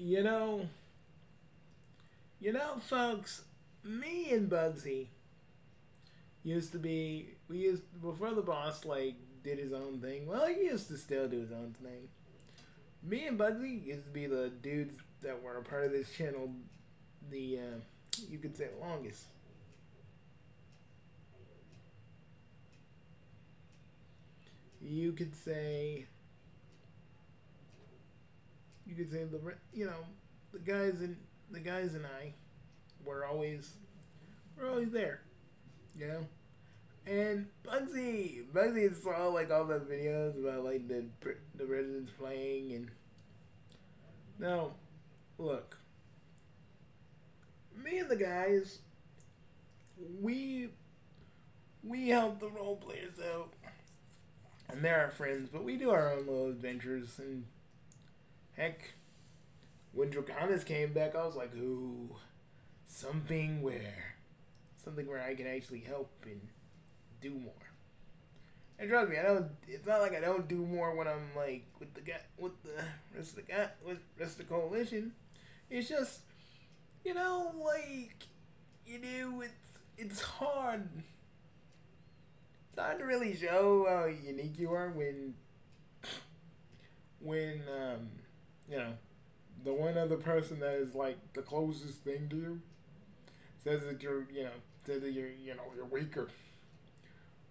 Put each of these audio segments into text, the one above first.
You know, you know, folks, me and Bugsy used to be we used before the boss like did his own thing. Well, he used to still do his own thing. Me and Bugsy used to be the dudes that were a part of this channel. The uh, you could say longest. You could say. You could say the you know the guys and the guys and I were always we're always there, you know. And Bugsy, Bugsy saw like all the videos about like the the residents playing and. Now, look. Me and the guys, we we help the role players out, and they're our friends. But we do our own little adventures, and heck, when Draconus came back, I was like, ooh, something where, something where I can actually help and do more. And trust me, I don't. It's not like I don't do more when I'm like with the guy, with the rest of the guy, with rest of the coalition. It's just, you know, like you know, it's it's hard. It's hard to really show how unique you are when, when um, you know, the one other person that is like the closest thing to you says that you're, you know, says that you're, you know, you're weaker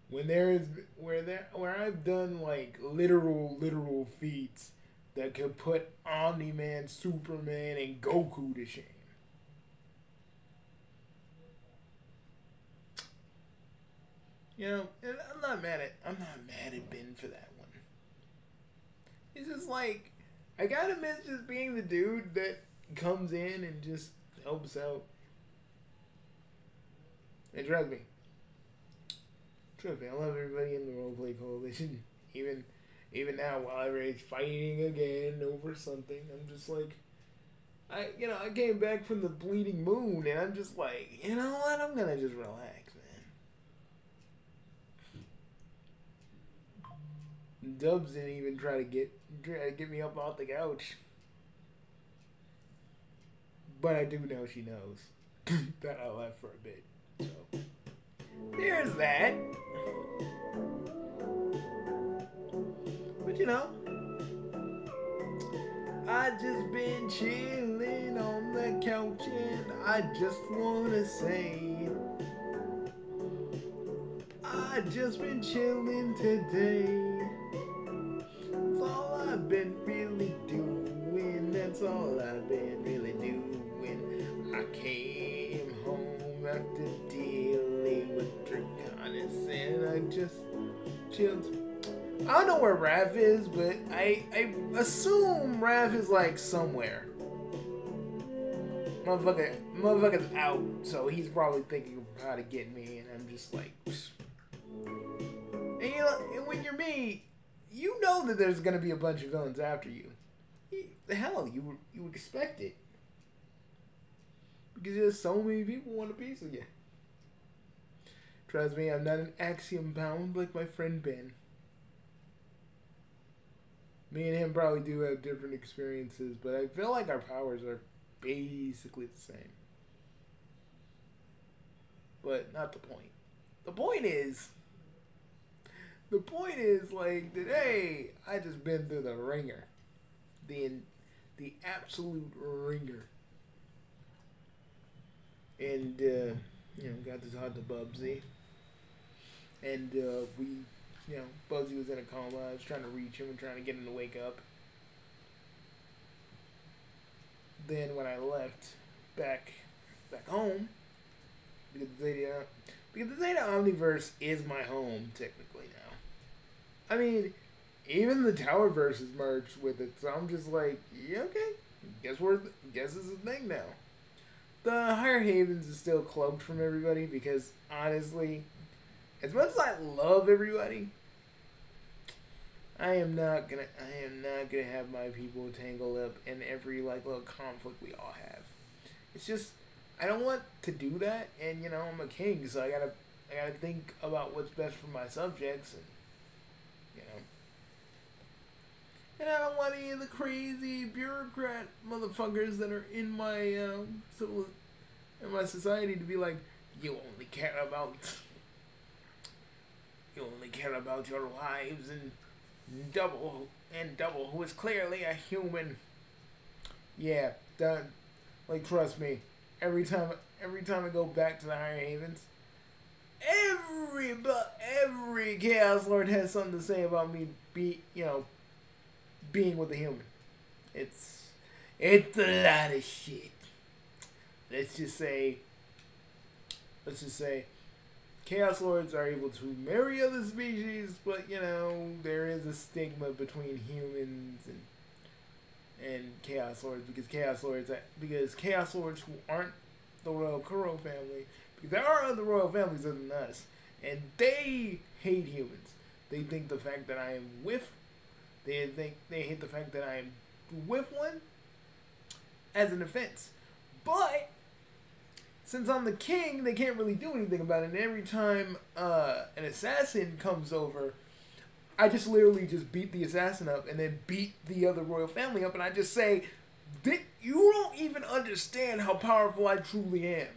when there is where there where I've done like literal literal feats that could put Omni Man, Superman, and Goku to shame. You know, and I'm not mad at I'm not mad at Ben for that one. It's just like I gotta miss just being the dude that comes in and just helps out. And trust me, Trust me, I love everybody in the roleplay coalition. Even even now while everybody's fighting again over something, I'm just like I you know, I came back from the bleeding moon and I'm just like, you know what, I'm gonna just relax, man. Dubs didn't even try to get get me up off the couch. But I do know she knows that I left for a bit. So there's that. But you know, I just been chilling on the couch and I just wanna say I just been chilling today. I don't know where Raph is, but I I assume Raph is like somewhere. Motherfucker, motherfucker's out, so he's probably thinking how to get me, and I'm just like. Psh. And you know, and when you're me, you know that there's gonna be a bunch of villains after you. The hell, you you expect it because there's so many people want a piece of you. Trust me, I'm not an axiom bound like my friend Ben. Me and him probably do have different experiences, but I feel like our powers are basically the same. But not the point. The point is, the point is like today I just been through the ringer, the the absolute ringer, and uh, you know got to talk to Bubsy, and uh, we you know, Bubsy was in a coma. I was trying to reach him and trying to get him to wake up. Then when I left back back home, because the Zeta, because the Zeta Omniverse is my home technically now. I mean, even the Towerverse is merged with it, so I'm just like, yeah, okay. Guess we're guess is a thing now. The Higher Havens is still cloaked from everybody because honestly, as much as I love everybody, I am not gonna I am not gonna have my people tangled up in every like little conflict we all have. It's just I don't want to do that and you know I'm a king so I gotta I gotta think about what's best for my subjects and you know And I don't want any of the crazy bureaucrat motherfuckers that are in my um, civil, in my society to be like, you only care about, you only care about your lives and double and double, who is clearly a human. Yeah, like, trust me. Every time, every time I go back to the Higher Havens, every but every Chaos Lord has something to say about me. Be you know, being with a human. It's it's a lot of shit. Let's just say. Let's just say. Chaos Lords are able to marry other species, but you know there is a stigma between humans and and Chaos Lords because Chaos Lords because Chaos Lords who aren't the Royal Kuro family because there are other royal families other than us and they hate humans. They think the fact that I am with they think they hate the fact that I am with one as an offense. But since I'm the king, they can't really do anything about it. And every time uh, an assassin comes over, I just literally just beat the assassin up and then beat the other royal family up, and I just say, "You don't even understand how powerful I truly am."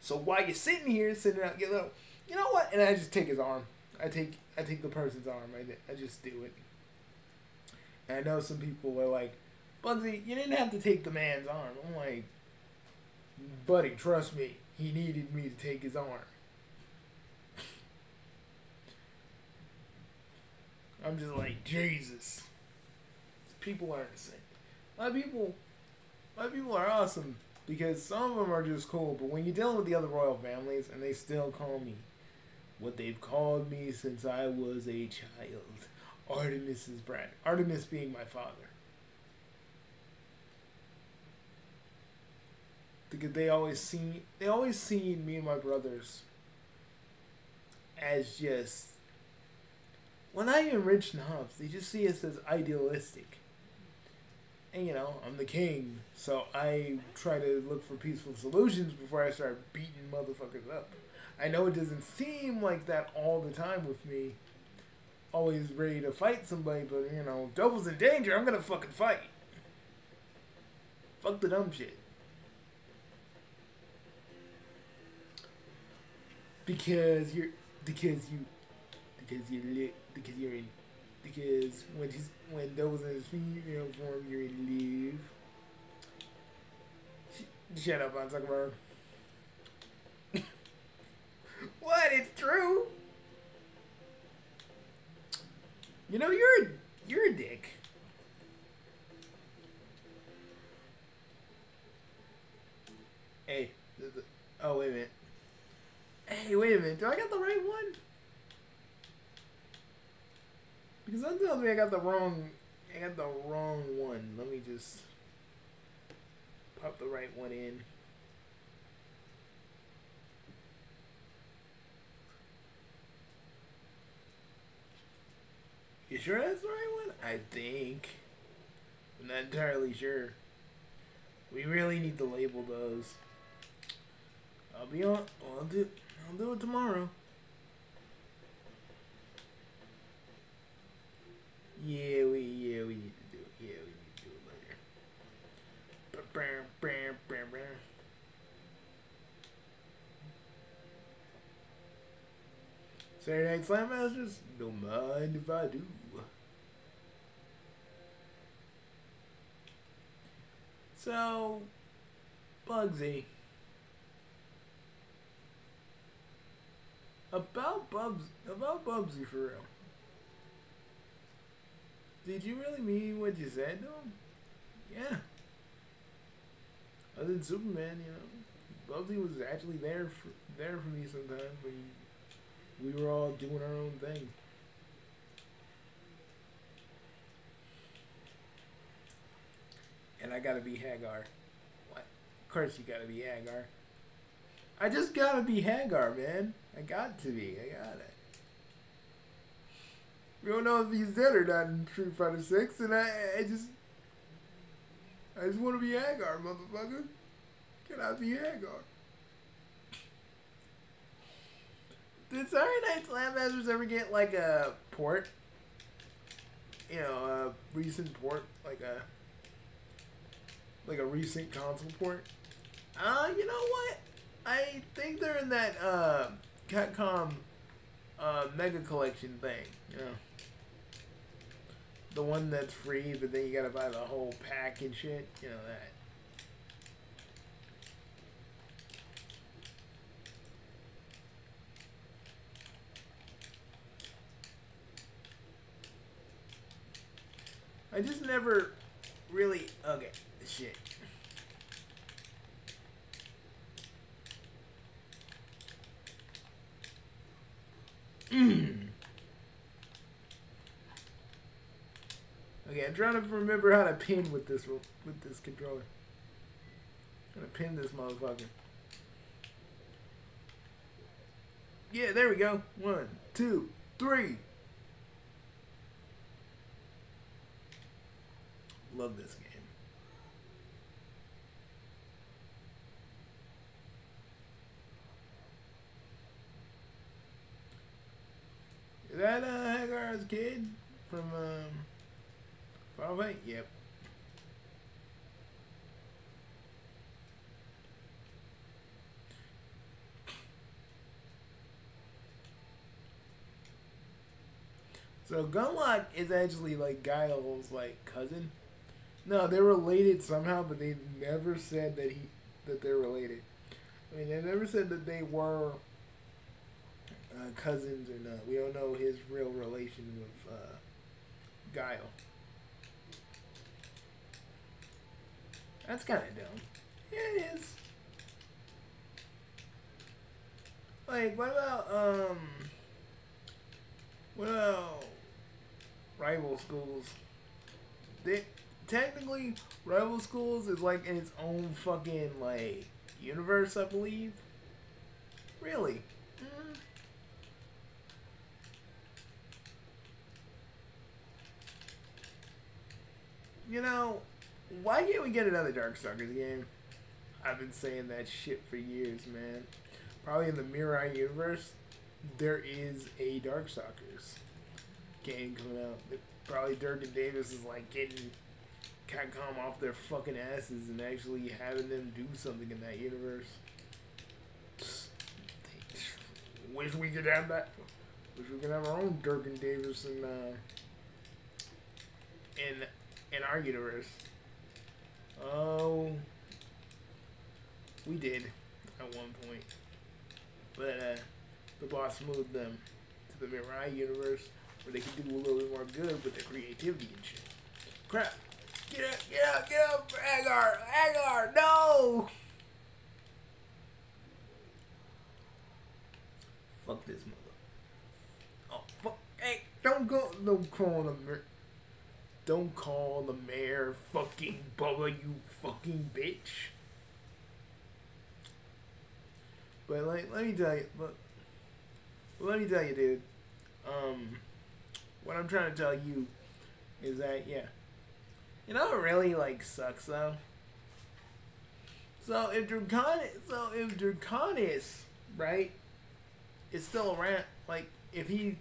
So while you're sitting here, sitting out, you know, you know what? And I just take his arm. I take I take the person's arm. I, I just do it. And I know some people were like, Bugsy, you didn't have to take the man's arm. I'm like, buddy, trust me, he needed me to take his arm. I'm just like, Jesus. People are insane. My people, my people are awesome because some of them are just cool. But when you're dealing with the other royal families and they still call me what they've called me since I was a child, Artemis's brat. Artemis being my father. Because they always see they always see me and my brothers as just well I even rich and knobs. They just see us as idealistic. And you know, I'm the king, so I try to look for peaceful solutions before I start beating motherfuckers up. I know it doesn't seem like that all the time with me. Always ready to fight somebody, but you know, if Double's in danger, I'm gonna fucking fight. Fuck the dumb shit. Because you're because you because you're lit because you're in because when she's when those in female form you're in love. Shut up, I'm talking about. what? It's true. You know you're a, you're a dick. Hey, oh wait a minute. Hey, wait a minute. Do I got the right one? Because that tells me I got the wrong. I got the wrong one. Let me just pop the right one in. You sure that's the right one? I think. I'm not entirely sure. We really need to label those. I'll be on. I'll do. I'll do it tomorrow. Yeah, we yeah we need to do it. Yeah, we need to do it later. Saturday Night Slam Masters? Don't mind if I do. So, Bugsy. About Bubs, about Bubsy for real. Did you really mean what you said to him? Yeah. Other than Superman, you know, Bubsy was actually there for there for me sometimes when we were all doing our own thing. And I gotta be Haggar. What? Of course you gotta be Haggar. I just gotta be Haggar, man. I got to be. I got it. We don't know if he's dead or not in Street Fighter Six, and I, I just, I just want to be Haggar, motherfucker. Can I be Haggar? Did Saturday Night Slam Masters ever get like a port? you know, a recent port, like a like a recent console port. Uh, you know what? I think they're in that uh, Capcom uh, Mega Collection thing. You know, the one that's free, but then you gotta buy the whole pack and shit. You know that. I just never really okay shit. okay, I'm trying to remember how to pin with this with this controller. I'm gonna pin this motherfucker. Yeah, there we go. One, two, three. Love this game. Is that uh, Haggar's kid from um, Fight? Yep. So Gunloc is actually like Guile's like cousin. No, they're related somehow, but they never said that he that they're related. I mean, they never said that they were uh, cousins or not. We don't know his real relation with uh, Guile. That's kind of dumb. Yeah, it is. Like, what about um, what about rival schools? They technically rival schools is like in its own fucking like universe, I believe. Really. You know, why can't we get another Darkstalkers game? I've been saying that shit for years, man. Probably in the Mirai universe, there is a Darkstalkers game coming out. Probably Durgan Davis is like getting Capcom off their fucking asses and actually having them do something in that universe. Wish we could have that. Wish we could have our own Durgan Davis and uh, in in our universe. Oh, we did at one point, but uh, the boss moved them to the Mirai universe where they could do a little bit more good with their creativity and shit. Crap! Get up! Get up! Get up! Agar! Agar! No! Fuck this mother. Oh fuck! Hey, don't go! Don't call them. Don't call the mayor fucking Bubba, you fucking bitch. But like, let me tell you, but let me tell you, dude. Um, what I'm trying to tell you is that yeah, you know what really like sucks though. So if Draconus, so if Draconus, right, is still around, like if he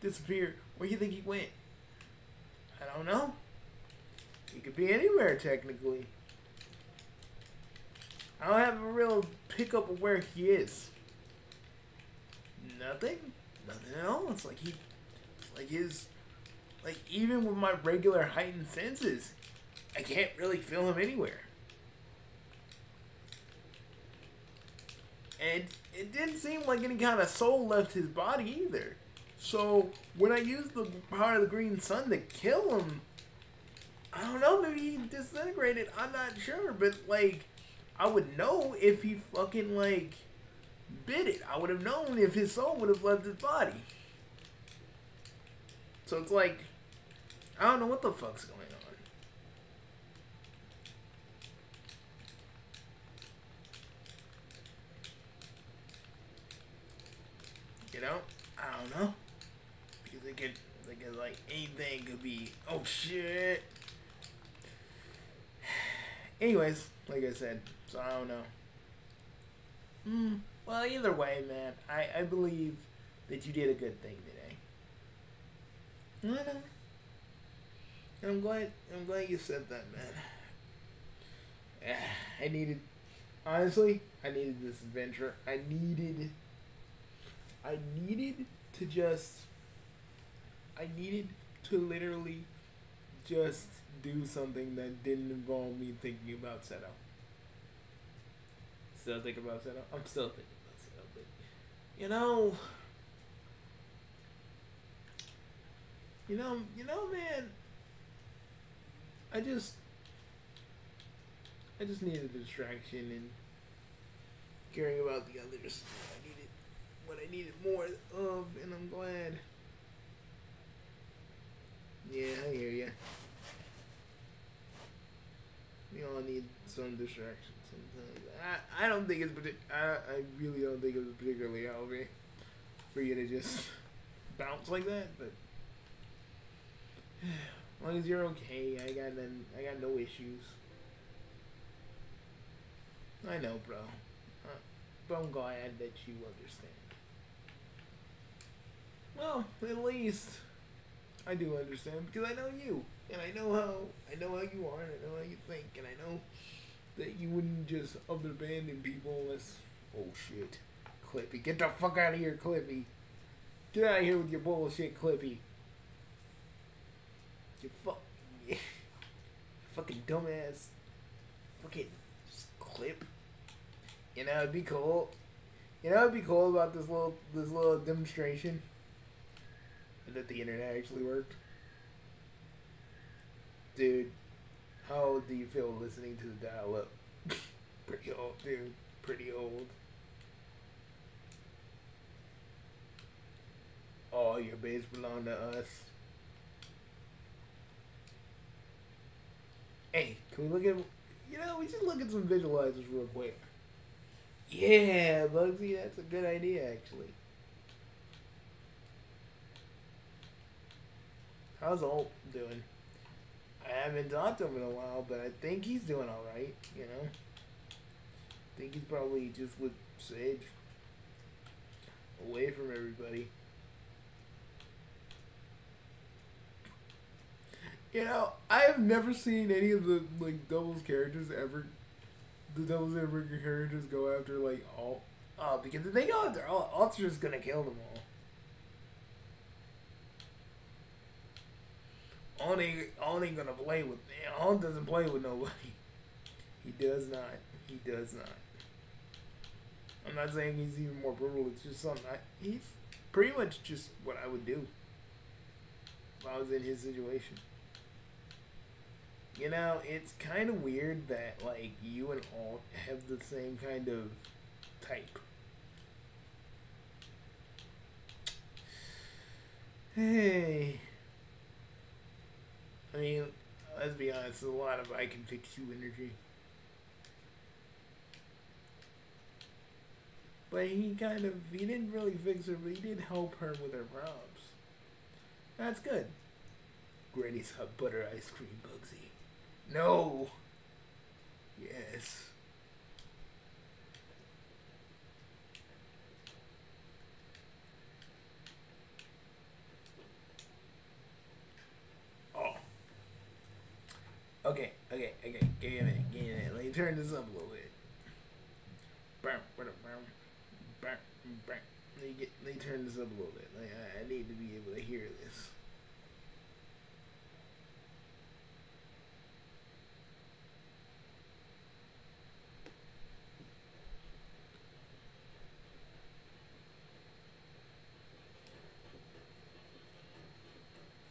disappeared, where do you think he went? I don't know. He could be anywhere, technically. I don't have a real pickup of where he is. Nothing. Nothing at all. It's like he, like his, like even with my regular heightened senses, I can't really feel him anywhere. And it didn't seem like any kind of soul left his body either. So when I used the power of the green sun to kill him, I don't know, maybe he disintegrated. I'm not sure, but like, I would know if he fucking like bit it. I would have known if his soul would have left his body. So it's like, I don't know what the fuck's going on. You know, I don't know could, like, like anything could be. Oh shit. Anyways, like I said, so I don't know. Hmm. Well, either way, man, I I believe that you did a good thing today. I know. And I'm glad I'm glad you said that, man. I needed honestly, I needed this adventure. I needed I needed to just I needed to literally just do something that didn't involve me thinking about Seto. Still thinking about Seto? I'm still thinking about Seto, but you know You know, you know, man. I just, I just needed a distraction and caring about the others. I needed what I needed more of, and I'm glad. Yeah, I hear you. We all need some distraction sometimes. I, I don't think it's I, I really don't think it was particularly healthy for you to just bounce like that, but as long as you're okay, I got none, I got no issues. I know, bro. Uh, but I'm glad that you understand. Well, at least I do understand because I know you, and I know how I know how you are, and I know how you think, and I know that you wouldn't just abandon people unless. Oh shit, Clippy, get the fuck out of here, Clippy. Get out of here with your bullshit, Clippy. You fuck. fucking dumbass. Fucking clip. You know, it'd be cool. You know, it'd be cool about this little this little demonstration that the internet actually worked. Dude, how old do you feel listening to the dial-up? Pretty old, dude. Pretty old. All your base belong to us. Hey, can we look at? You know, we should look at some visualizers real quick. Yeah, Bugsy, that's a good idea, actually. How's Alt doing? I haven't talked to him in a while, but I think he's doing all right. You know, I think he's probably just with Sage, away from everybody. You know, I have never seen any of the like doubles characters ever. The doubles ever characters go after like all. Oh, because if they go after all, Alt's just gonna kill them all. Alt ain't, Alt ain't gonna play with. Alt doesn't play with nobody. He does not. He does not. I'm not saying he's even more brutal. It's just something. I, he's pretty much just what I would do if I was in his situation. You know, it's kind of weird that like you and all have the same kind of type. Hey. I mean, let's be honest, a lot of I can fix you energy. But he kind of, he didn't really fix her, but he did help her with her problems. That's good. Granny's hot butter ice cream, Bugsy. No. Yes. Oh. Okay, okay, okay. Give me a minute. Give me a minute. Let me turn this up a little bit. Bam, bam, bam, bam, bam. Let me get. Let me turn this up a little bit. Like, I, I need to be able to hear this.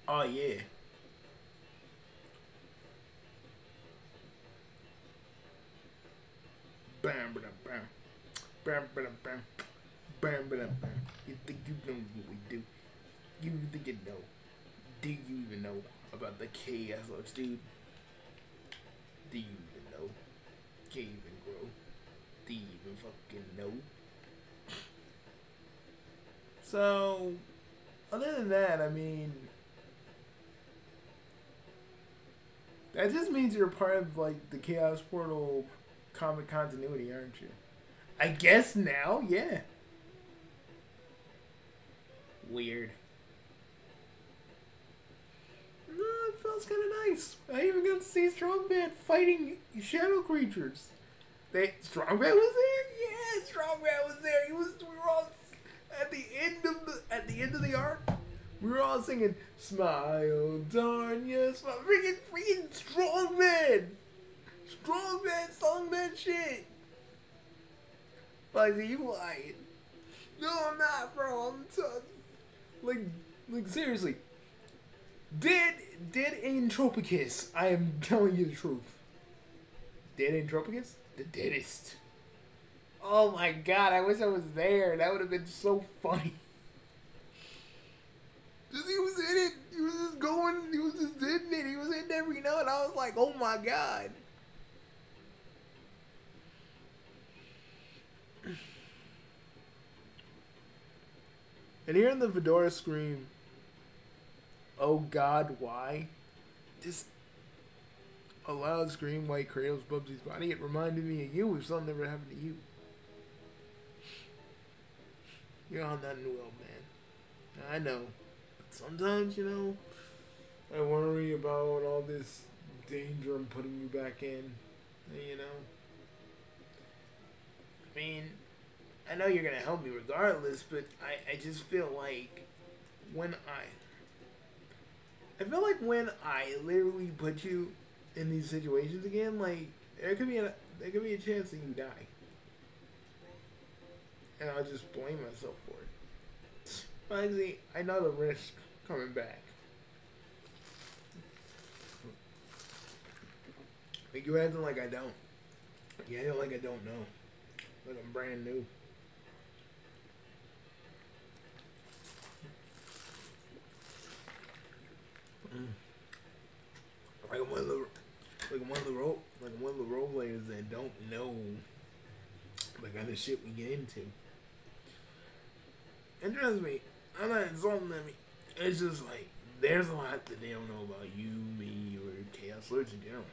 Oh yeah. Bam, bam, bam, bam, bam, bam, bam, bam, bam. You think you know what we do? You think you know? Do you even know about the chaos lords, dude? Do you even know? Can you even grow? Do you even fucking know? So, other than that, I mean, that just means you're part of like the Chaos Portal comic continuity, aren't you? I guess now, yeah. Weird. No, it feels kind of nice. I even got to see Strongman fighting shadow creatures. They Strongman was there. Yeah, Strongman was there. He was. We were all at the end of the at the end of the arc. We were all singing "Smile, darn Darnya, smile." Freaking, freaking Strongman. Strongman that shit. Like, you lying? No, I'm not, bro. I'm t- like, like seriously. Did did Entropicus? I am telling you the truth. Did Entropicus? The deadest. Oh my god! I wish I was there. That would have been so funny. Just he was in it. He was just going. He was just in it. He was in every note. I was like, oh my god. And hearing the Fedora scream, "Oh God, why?" This a loud scream while he cradles Bubsy's body. It reminded me of you. If something ever happened to you, you're on that new old man. I know. But sometimes, you know, I worry about all this danger I'm putting you back in. You know. I mean, I know you're gonna help me regardless, but I, I just feel like when I I feel like when I literally put you in these situations again, like there could be a there could be a chance that you die. And I'll just blame myself for it. But actually, I know the risk coming back. But you acting like I don't. Acting like I don't know. Like I'm brand new. Like one of the like one of the role like one of the role players that don't know the kind of shit we get into. And trust me, I'm not insulting them. It's just like there's a lot that they don't know about you, me, or Chaos Lords in general.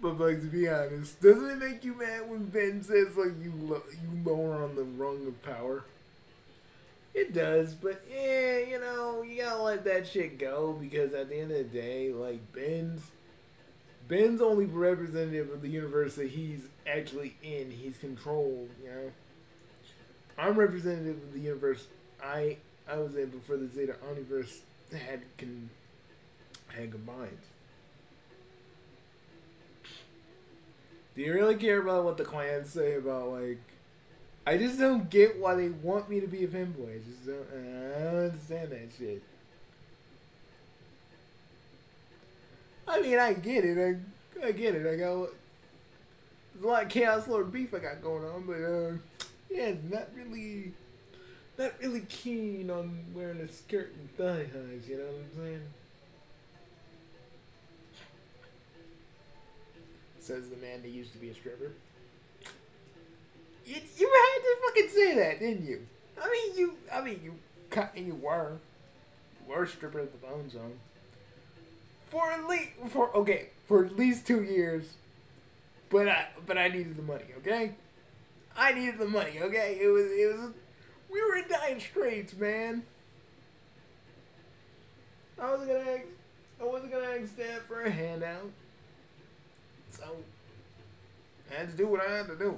But like to be honest, doesn't it make you mad when Ben says like you lo- you lower on the rung of power? It does, but yeah, you know, you gotta let that shit go because at the end of the day, like Ben's Ben's only representative of the universe that he's actually in. He's controlled, you know. I'm representative of the universe I I was in before the Zeta Omniverse had con had combined. Do you really care about what the clans say about like? I just don't get why they want me to be a fanboy. I just don't. I don't understand that shit. I mean, I get it. I, I get it. I got there's a lot of Chaos Lord beef I got going on, but uh, yeah, not really, not really keen on wearing a skirt and thigh highs. You know what I'm saying? Says the man that used to be a stripper. You, you had to fucking say that, didn't you? I mean, you. I mean, you. You were. You were stripper at the Bone Zone. For at least for okay for at least two years, but I but I needed the money. Okay, I needed the money. Okay, it was it was we were in dire straits, man. I wasn't gonna ask, I wasn't gonna ask Dad for a handout. So I had to do what I had to do.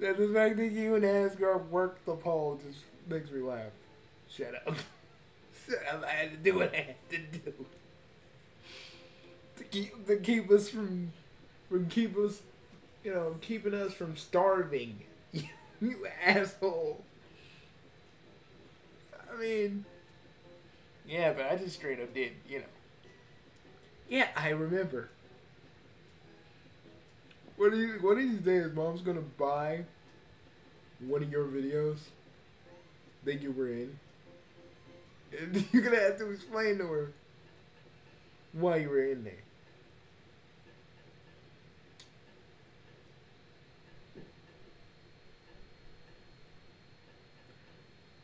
And the fact that you and Asgard worked the pole just makes me laugh. Shut up. Shut up. I had to do what I had to do. To keep to keep us from from keep us you know, keeping us from starving. you asshole. I mean Yeah, but I just straight up did, you know. Yeah, I remember. What do you? One of these days, mom's gonna buy one of your videos that you were in, and you're gonna have to explain to her why you were in there.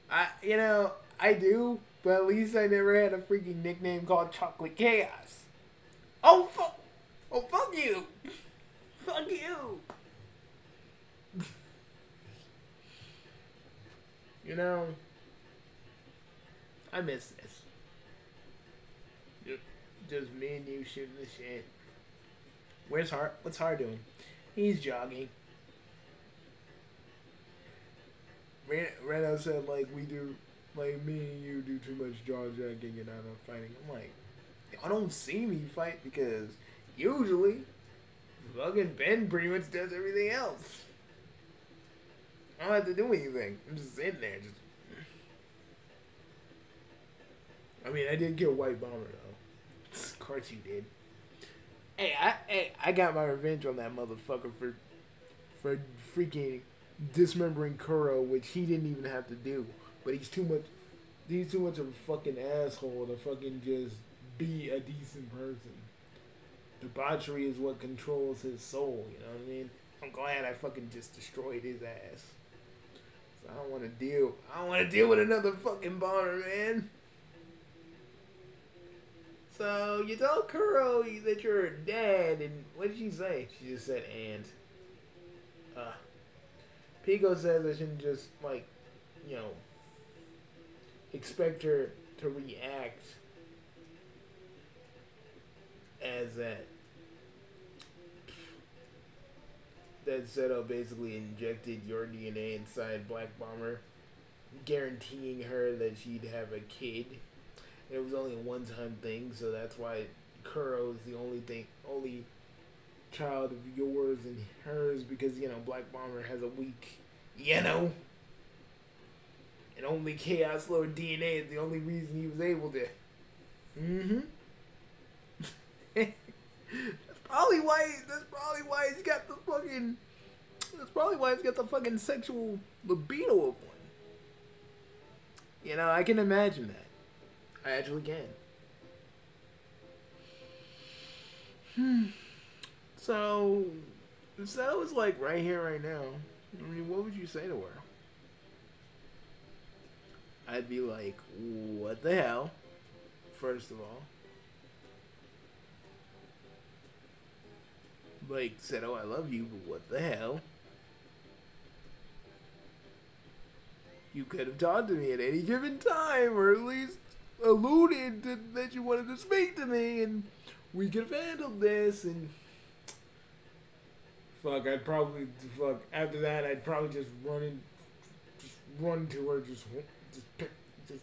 I, you know, I do, but at least I never had a freaking nickname called Chocolate Chaos. Oh fuck! Oh, fuck you! Fuck you! you know, I miss this. Just me and you shooting the shit. Where's Hart? What's Hart doing? He's jogging. Reno said like we do, like me and you do too much jaw jacking and not enough fighting. I'm like, I don't see me fight because usually, fucking Ben pretty much does everything else. I don't have to do anything. I'm just sitting there, just. I mean, I did kill White Bomber though. of course you did. Hey, I hey, I got my revenge on that motherfucker for for freaking dismembering Kuro, which he didn't even have to do. But he's too much he's too much of a fucking asshole to fucking just be a decent person. Debauchery is what controls his soul, you know what I mean? I'm glad I fucking just destroyed his ass. So I don't wanna deal I don't wanna deal with another fucking bomber, man. So you told Kuro that you're dead, and what did she say? She just said and. Uh, Pico says I shouldn't just like, you know, expect her to react as that. That Zeto basically injected your DNA inside Black Bomber, guaranteeing her that she'd have a kid. It was only a one-time thing, so that's why Kuro is the only thing, only child of yours and hers because you know Black Bomber has a weak, you know, and only Chaos Lord DNA is the only reason he was able to. Mm-hmm. that's probably why. That's probably why he's got the fucking. That's probably why he's got the fucking sexual libido of one. You know, I can imagine that. I actually can. Hmm. So, if that was like right here, right now, I mean, what would you say to her? I'd be like, what the hell? First of all. Like, said, oh, I love you, but what the hell? You could have talked to me at any given time, or at least alluded to, that you wanted to speak to me, and we could have handled this, and fuck, I'd probably fuck after that. I'd probably just run in, just run to her, just just pick, just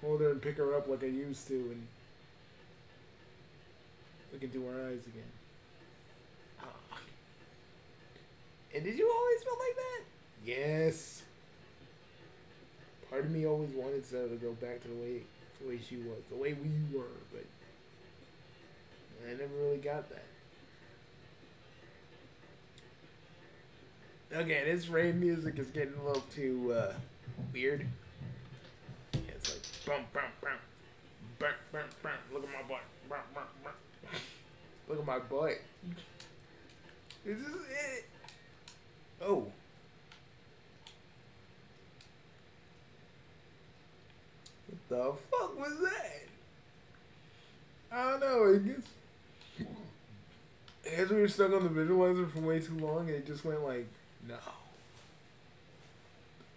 hold her and pick her up like I used to, and look into her eyes again. Oh. And did you always feel like that? Yes. Part of me always wanted Sarah to go back to the way the way she was, the way we were, but I never really got that. Okay, this rain music is getting a little too uh, weird. Yeah, it's like bum bum bum bum bum bum. Look at my butt. Bum, bum, bum. Look at my butt. Is this it? Oh. What the fuck was that? I don't know. I guess. I guess we were stuck on the visualizer for way too long, it just went like no.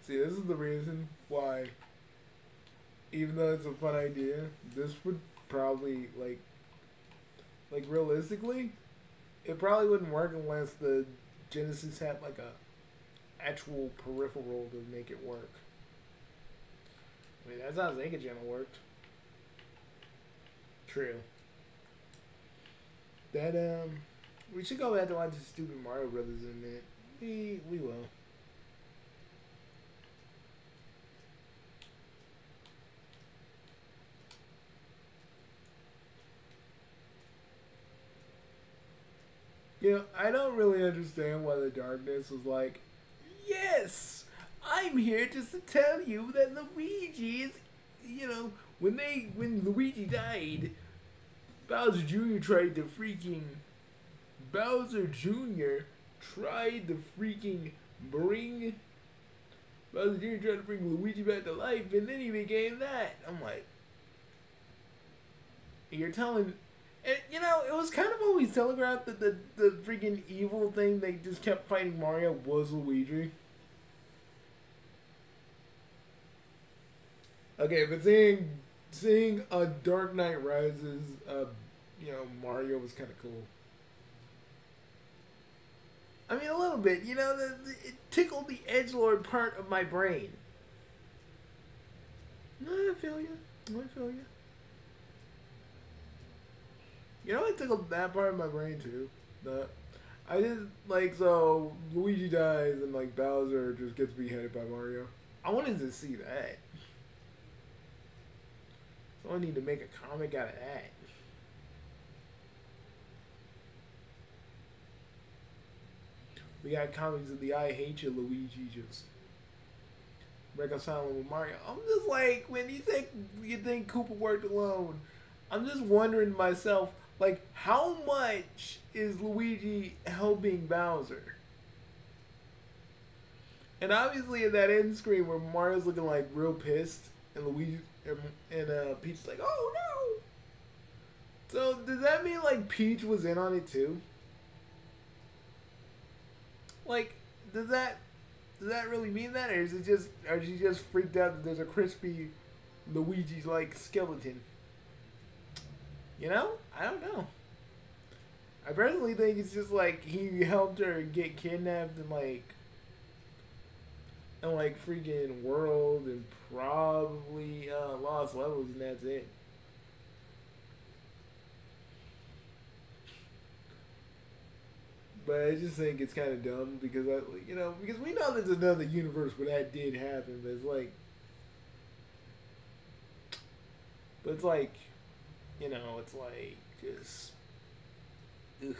See, this is the reason why, even though it's a fun idea, this would probably, like, like realistically, it probably wouldn't work unless the Genesis had, like, a actual peripheral to make it work. I mean, that's how Sega Channel worked. True. That, um, we should go back to watch the stupid Mario Brothers in a minute. We, we will. You know, I don't really understand why the darkness was like, yes, I'm here just to tell you that Luigi is, you know, when they, when Luigi died, Bowser Jr. tried to freaking, Bowser Jr tried to freaking bring Bowser Jr. tried to bring Luigi back to life, and then he became that. I'm like, you're telling, It, you know, it was kind of always telegraphed that the, the freaking evil thing they just kept fighting Mario was Luigi. Okay, but seeing seeing a Dark Knight Rises, uh, you know, Mario was kind of cool. I mean, a little bit. You know, the, the, it tickled the edge lord part of my brain. I feel you. I feel you. You know, it tickled that part of my brain too. The I just like so Luigi dies and like Bowser just gets beheaded by Mario. I wanted to see that. So I need to make a comic out of that. We got comics of the I Hate You Luigi just reconciling with Mario. I'm just like, when you think you think Koopa worked alone, I'm just wondering myself, like, how much is Luigi helping Bowser? And obviously, in that end screen where Mario's looking like real pissed, and Luigi and uh, Peach is like, "Oh no!" So does that mean like Peach was in on it too? Like, does that does that really mean that, or is it just are she just freaked out that there's a crispy Luigi's like skeleton? You know, I don't know. I personally think it's just like he helped her get kidnapped and like and like freaking world and probably uh, lost levels and that's it. But I just think it's kind of dumb because I, you know, because we know there's another universe where that did happen, but it's like, but it's like, you know, it's like just, ugh.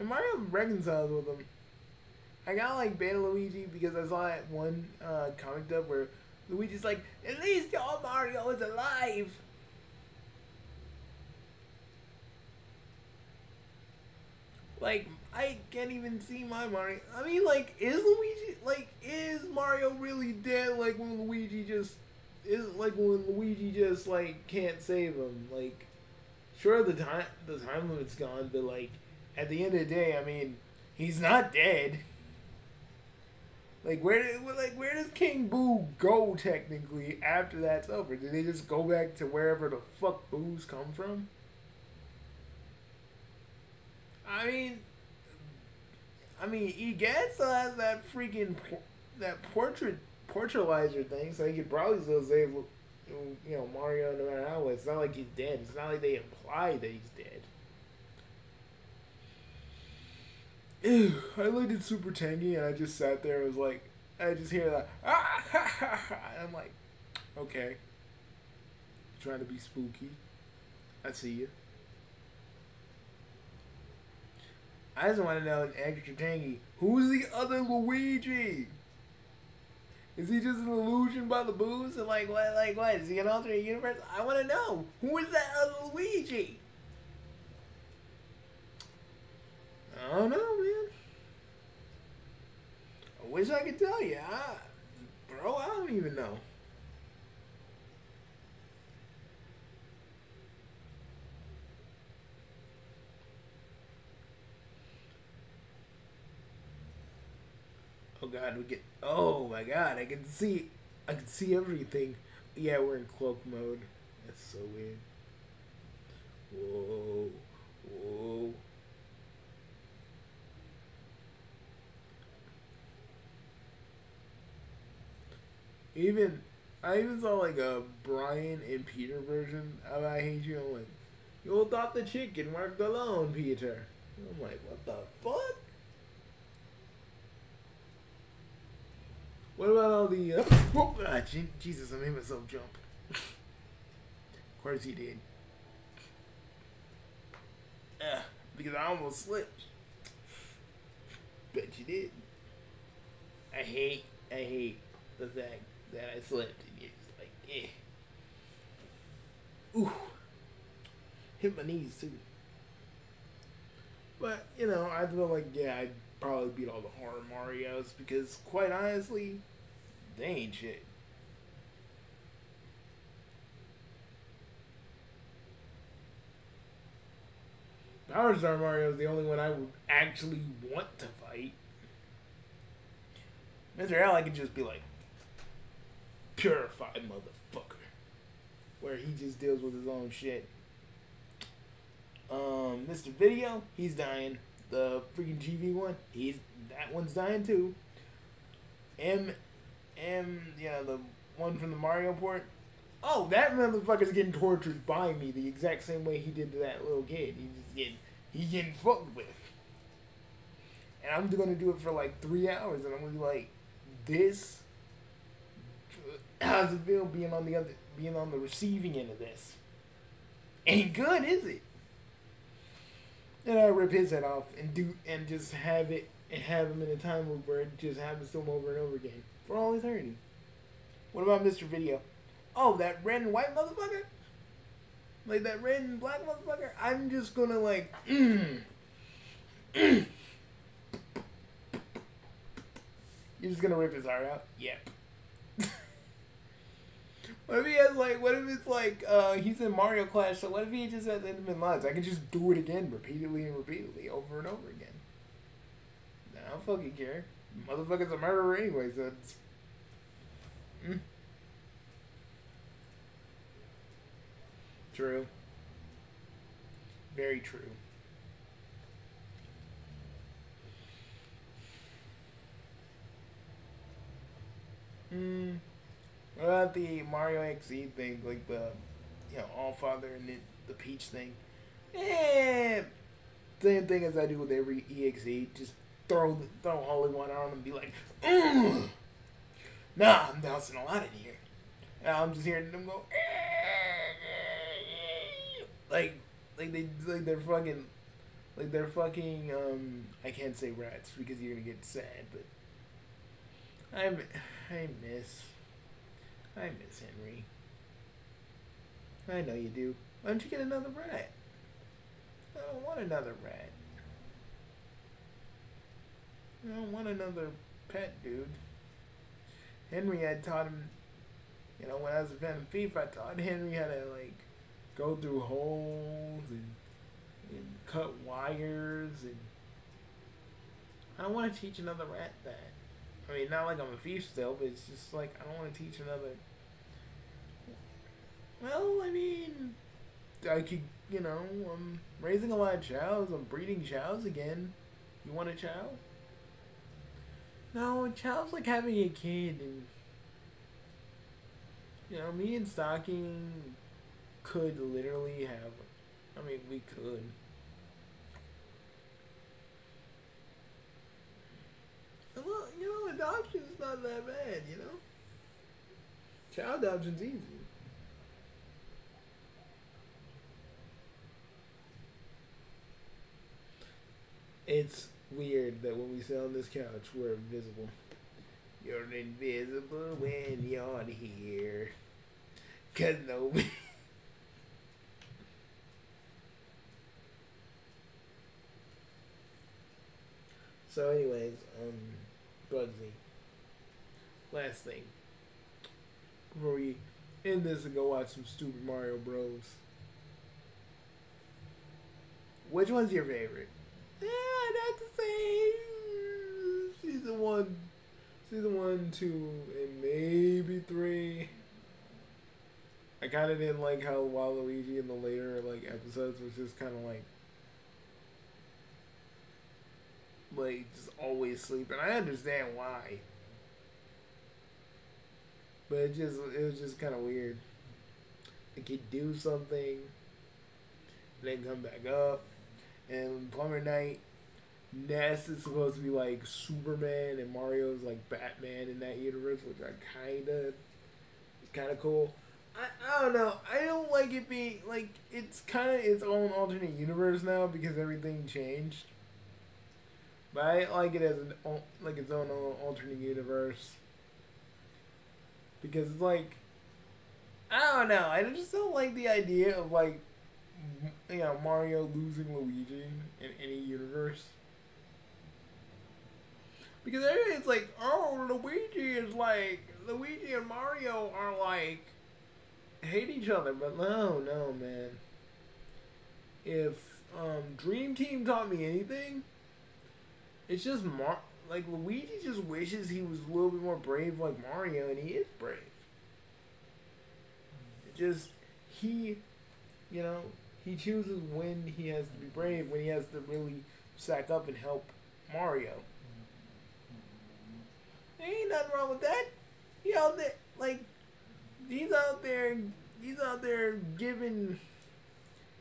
And Mario reconciles with him. I got like Beta Luigi because I saw that one uh, comic dub where Luigi's like, at least y'all Mario is alive. Like, I can't even see my Mario. I mean, like, is Luigi, like, is Mario really dead? Like, when Luigi just, is, like, when Luigi just, like, can't save him? Like, sure, the time, the time limit's gone, but, like, at the end of the day, I mean, he's not dead. Like where did like where does King Boo go technically after that's over? Did they just go back to wherever the fuck Boos come from? I mean, I mean, he gets has that freaking that portrait portraitlizer thing, so he could probably still save you know Mario no matter how. It's not like he's dead. It's not like they imply that he's dead. Ew, I looked at Super Tangy and I just sat there and was like, I just hear that, ah, ha, ha, ha. I'm like, okay. Trying to be spooky. I see you. I just want to know, extra tangy, who's the other Luigi? Is he just an illusion by the Boos? And like, what, like, what? Is he an alternate universe? I want to know. Who is that other Luigi? I don't know, man. I wish I could tell you. I, bro, I don't even know. God, we get oh my god, I can see I can see everything. Yeah, we're in cloak mode. That's so weird. Whoa. Whoa. Even I even saw like a Brian and Peter version of I Hate You. I'm like, you'll adopt the chicken, work alone, Peter. I'm like, what the fuck? What about all the? Uh, oh, ah, Jesus, I made myself jump. of course he did. Uh, because I almost slipped. Bet you did. I hate, I hate the fact that I slipped, and it's like, eh. Ooh. Hit my knees too. But, you know, I feel like, yeah, I'd probably beat all the horror Marios because, quite honestly, they ain't shit. Power Star Mario is the only one I would actually want to fight. Mr. L, I could just be like, purified motherfucker. Where he just deals with his own shit. Um, Mr. Video, he's dying. The freaking GV one, he's that one's dying too. M, M, yeah, the one from the Mario port. Oh, that motherfucker's getting tortured by me the exact same way he did to that little kid. He's just getting, he's getting fucked with. And I'm gonna do it for like three hours, and I'm gonna be like, this. How's it feel being on the other, being on the receiving end of this? Ain't good, is it? And I rip his head off and do and just have it and have him in a time loop where it just happens to him over and over again for all eternity. What about Mr. Video? Oh, that red and white motherfucker? Like that red and black motherfucker? I'm just gonna like mm. You're just gonna rip his heart out? Yep. What if he has like what if it's like uh he's in Mario Clash, so what if he just has infinite lives? I can just do it again repeatedly and repeatedly over and over again. I don't fucking care. Motherfucker's a murderer anyway, so it's mm. True. Very true. Hmm. About the Mario XE thing, like the, you know, All Father and the, the Peach thing? Eh, same thing as I do with every EXE. Just throw the throw Holy One on and be like, mm. Nah, I'm bouncing a lot in here. And I'm just hearing them go, like, like they like they're fucking, like they're fucking. Um, I can't say rats because you're gonna get sad, but I I miss I miss Henry. I know you do. Why don't you get another rat? I don't want another rat. I don't want another pet, dude. Henry had taught him, you know, when I was a Phantom Thief, I taught Henry how to, like, go through holes and, and cut wires and I don't want to teach another rat that. I mean, not like I'm a thief still, but it's just like I don't want to teach another. Well, I mean, I could, you know, I'm raising a lot of chows. I'm breeding chows again. You want a chow? No, a chow's like having a kid, and you know, me and Stocking could literally have. I mean, we could. Well, you know, adoption's not that bad, you know? Child adoption's easy. It's weird that when we sit on this couch, we're invisible. You're invisible when you're here. Cause nobody. so, anyways, um, Bubsy. Last thing. Before we end this and go watch some stupid Mario Bros. Which one's your favorite? Yeah, have to say season one, season one, two, and maybe three. I kind of didn't like how Waluigi in the later like episodes was just kind of like, like just always sleeping. I understand why, but it just it was just kind of weird. Like he'd do something, then come back up and Plumber Knight, Ness is supposed to be like Superman, and Mario's like Batman in that universe, which I kind of, it's kind of cool. I, I don't know. I don't like it being like it's kind of its own alternate universe now because everything changed. But I like it as an like its own alternate universe because it's like I don't know. I just don't like the idea of like you know, Mario losing Luigi in any universe. Because everybody's like, oh, Luigi is like, Luigi and Mario are like, hate each other. But no, no, man. If um, Dream Team taught me anything, it's just Mar like Luigi just wishes he was a little bit more brave like Mario, and he is brave. It just he, you know, he chooses when he has to be brave, when he has to really sack up and help Mario. There ain't nothing wrong with that. He out there like he's out there he's out there giving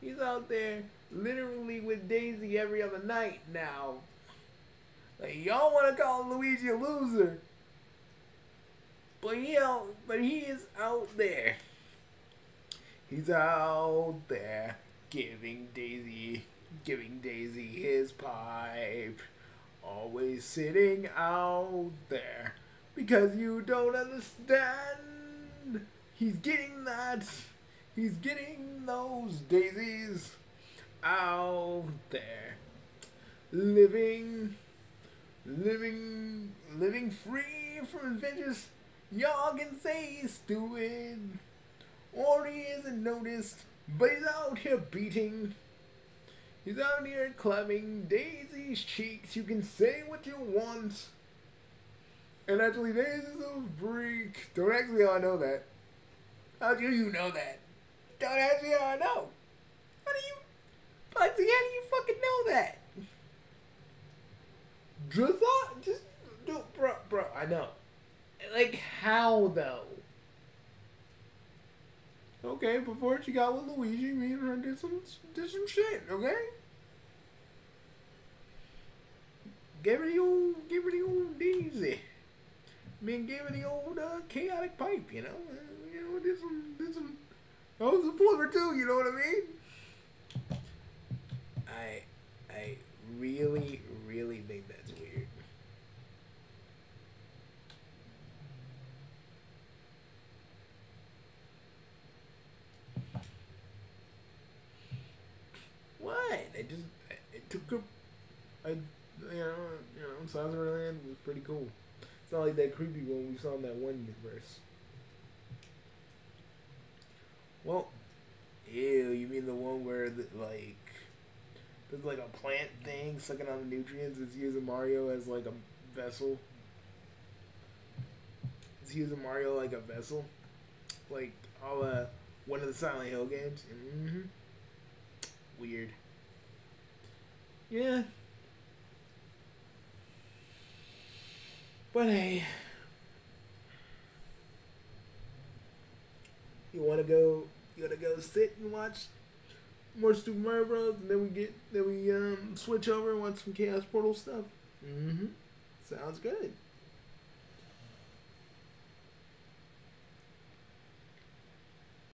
he's out there literally with Daisy every other night now. Like y'all want to call Luigi a loser, but he out, but he is out there. He's out there giving Daisy, giving Daisy his pipe. Always sitting out there because you don't understand. He's getting that. He's getting those daisies out there. Living, living, living free from adventures. Y'all can say he's stupid. Or he isn't noticed, but he's out here beating. He's out here clapping Daisy's cheeks. You can say what you want. And actually, Daisy's a freak. Don't ask me how I know that. How do you know that? Don't ask me how I know. How do you, Bubsy, how do you fucking know that? Just thought, just, do, bro, bro, I know. Like, how though? Okay, before she got with Luigi, me and her did some did some shit, okay? Give her the old give her the old Daisy. Gave her the old uh, chaotic pipe, you know? Uh, you know, did some did some I was a flipper too, you know what I mean? I I really, really think that's weird. What? I just it took a, I you know you know Land was pretty cool. It's not like that creepy one we saw in that one universe. Well, ew, you mean the one where the, like there's like a plant thing sucking on the nutrients. It's using Mario as like a vessel. It's using Mario like a vessel, like all uh one of the Silent Hill games. Mm-hmm. Weird. Yeah. But hey, you want to go? You want to go sit and watch more Super Mario Bros. And then we get then we um switch over and watch some Chaos Portal stuff. Mm-hmm. Sounds good.